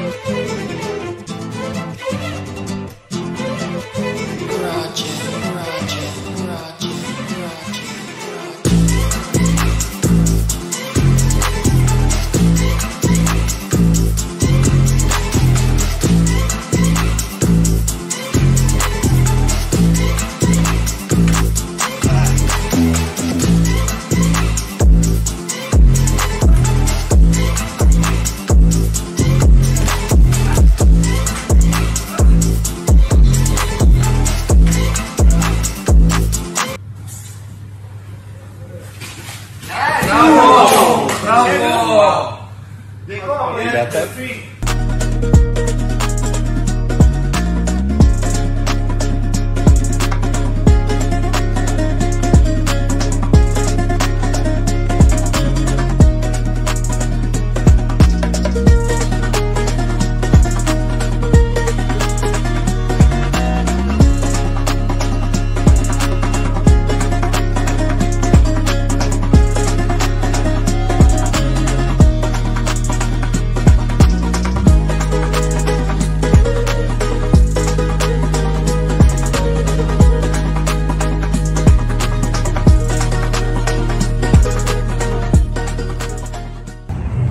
You Wow. Des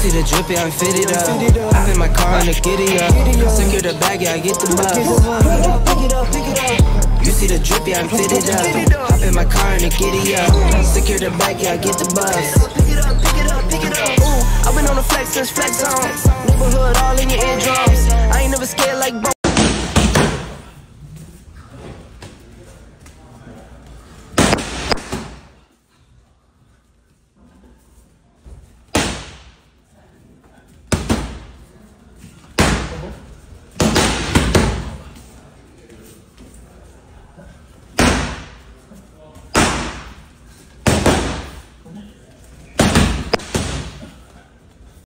See the drip, yeah, I'm fitted up. Hop in my car and the giddy up. Secure the bag, yeah, I get the bus. Pick it up, pick it up. You see the drip, yeah, I'm fitted up. Hop in my car and the giddy up. Secure the bag, yeah, I get the bus. Pick it up, pick it up, pick it up. Ooh, I've been on the flex since flex on. Neighborhood all in your eardrums. I ain't never scared like.